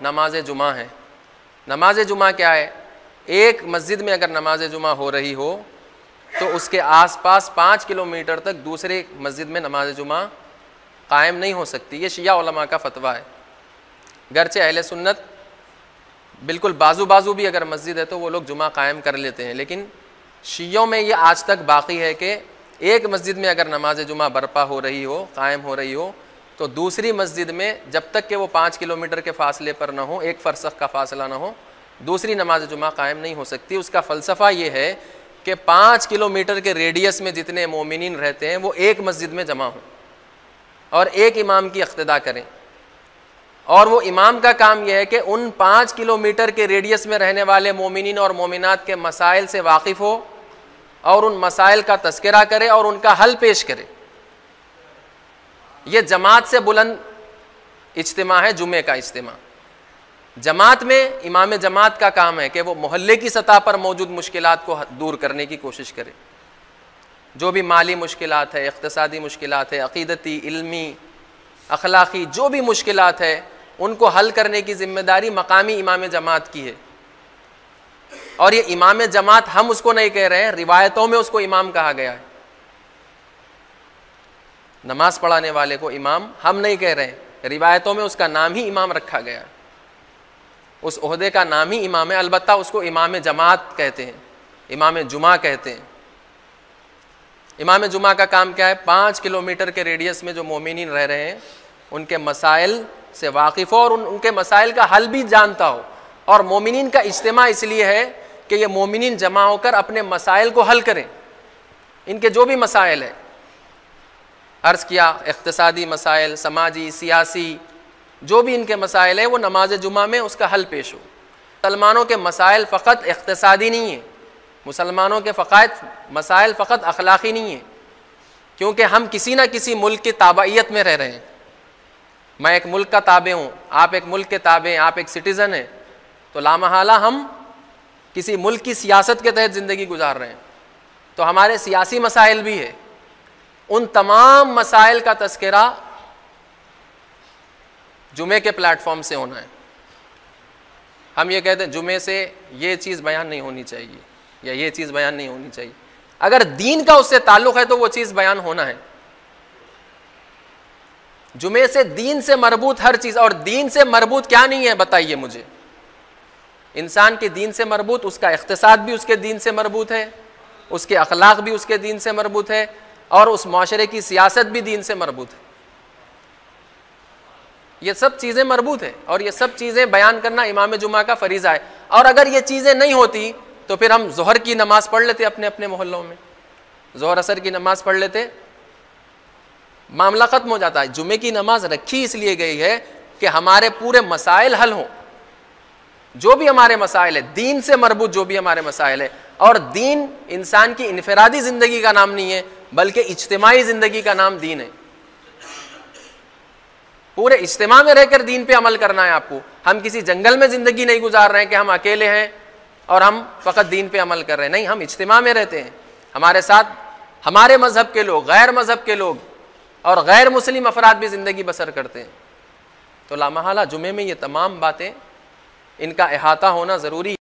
نماز جمعہ ہے نماز جمعہ کیا ہے؟ ایک مسجد میں اگر نماز جمعہ ہو رہی ہو، تو اس کے آس پاس پانچ کلو میٹر تک دوسرے مسجد میں نماز جمعہ قائم نہیں ہو سکتی۔ یہ شیعہ علماء کا فتویٰ ہے۔ گرچہ اہل سنت بالکل بازو بازو بھی اگر مسجد ہے تو وہ لوگ جمعہ قائم کر لیتے ہیں، لیکن شیعوں میں یہ آج تک باقی ہے کہ ایک مسجد میں اگر نماز جمعہ برپا ہو رہی ہو، قائم ہو رہی ہو تو دوسری مسجد میں جب تک کہ وہ پانچ کلو میٹر کے فاصلے پر نہ ہو ایک فرسخ کا فاصلہ نہ ہو دوسری نماز جمعہ قائم نہیں ہو سکتی۔ اس کا فلسفہ یہ ہے کہ پانچ کلو میٹر کے ریڈیس میں جتنے مومنین رہتے ہیں، وہ ایک مسجد میں جمع ہوں اور ایک امام کی اقتدا کریں۔ اور وہ امام کا کام یہ ہے کہ ان پانچ کلو میٹر کے ریڈیس میں رہنے والے مومنین اور مومنات کے مسائل سے واقف ہو اور ان مسائل کا تذکرہ کرے اور ان کا حل پیش کرے۔ یہ جماعت سے بلند اجتماع ہے جمعے کا اجتماع۔ جماعت میں امام جماعت کا کام ہے کہ وہ محلے کی سطح پر موجود مشکلات کو دور کرنے کی کوشش کرے۔ جو بھی مالی مشکلات ہے، اقتصادی مشکلات ہے، عقیدتی، علمی، اخلاقی، جو بھی مشکلات ہے، ان کو حل کرنے کی ذمہ داری مقامی امام جماعت کی ہے۔ اور یہ امام جماعت ہم اس کو نہیں کہہ رہے ہیں، روایتوں میں اس کو امام کہا گیا ہے۔ نماز پڑھانے والے کو امام ہم نہیں کہہ رہے ہیں۔ روایتوں میں اس کا نام ہی امام رکھا گیا۔ اس عہدے کا نام ہی امام ہے البتہ اس کو امام جماعت کہتے ہیں، امام جمعہ کہتے ہیں۔ امام جمعہ کا کام کیا ہے؟ پانچ کلو میٹر کے ریڈیس میں جو مومنین رہ رہے ہیں، ان کے مسائل سے واقف ہو اور ان ان کے مسائل کا حل بھی جانتا ہو۔ اور مومنین کا اجتماع اس لیے ہے کہ یہ مومنین جمع ہو کر اپنے مسائل کو حل کریں۔ ان کے جو بھی مسائل ہیں عرض کیا، اقتصادی مسائل، سماجی، سیاسی، جو بھی ان کے مسائل ہیں، وہ نماز جمعہ میں اس کا حل پیش ہو۔ مسلمانوں کے مسائل فقط اقتصادی نہیں ہیں۔ مسلمانوں کے فقائد، مسائل فقط اخلاقی نہیں ہیں۔ کیونکہ ہم کسی نہ کسی ملک کی تابعیت میں رہ رہے ہیں۔ میں ایک ملک کا تابع ہوں، آپ ایک ملک کے تابع ہیں، آپ ایک سٹیزن ہیں۔ تو لامحالہ ہم کسی ملک کی سیاست کے تحت زندگی گزار رہے ہیں۔ تو ہمارے سیاسی مسائل بھی ہے ان تمام مسائل کا تذکرہ جمعے کے پلیٹ فارم سے ہونا ہے۔ ہم یہ کہتے ہیں جمعے سے یہ چیز بیان نہیں ہونی چاہیے یا یہ چیز بیان نہیں ہونی چاہیے۔ اگر دین کا اس سے تعلق ہے تو وہ چیز بیان ہونا ہے۔ جمعے سے دین سے مربوط ہر چیز، اور دین سے مربوط کیا نہیں ہے بتائیے مجھے۔ انسان کے دین سے مربوط، اس کا اقتصاد بھی اس کے دین سے مربوط ہے، اس کے اخلاق بھی اس کے دین سے مربوط ہے اور اس معاشرے کی سیاست بھی دین سے مربوط ہے۔ یہ سب چیزیں مربوط ہیں اور یہ سب چیزیں بیان کرنا امام جمعہ کا فریضہ ہے۔ اور اگر یہ چیزیں نہیں ہوتی تو پھر ہم ظہر کی نماز پڑھ لیتے اپنے اپنے محلوں میں۔ ظہر اثر کی نماز پڑھ لیتے۔ معاملہ ختم ہو جاتا ہے۔ جمعے کی نماز رکھی اس لیے گئی ہے کہ ہمارے پورے مسائل حل ہوں۔ جو بھی ہمارے مسائل ہے دین سے مربوط جو بھی ہمارے مسائل ہے اور دین انسان کی انفرادی زندگی کا نام نہیں ہے۔ بلکہ اجتماعی زندگی کا نام دین ہے۔ پورے اجتماع میں رہ کر دین پہ عمل کرنا ہے آپ کو۔ ہم کسی جنگل میں زندگی نہیں گزار رہے ہیں کہ ہم اکیلے ہیں اور ہم فقط دین پہ عمل کر رہے ہیں۔ نہیں، ہم اجتماع میں رہتے ہیں۔ ہمارے ساتھ ہمارے مذہب کے لوگ، غیر مذہب کے لوگ اور غیر مسلم افراد بھی زندگی بسر کرتے ہیں۔ تو لامحالہ جمعے میں یہ تمام باتیں، ان کا احاطہ ہونا ضروری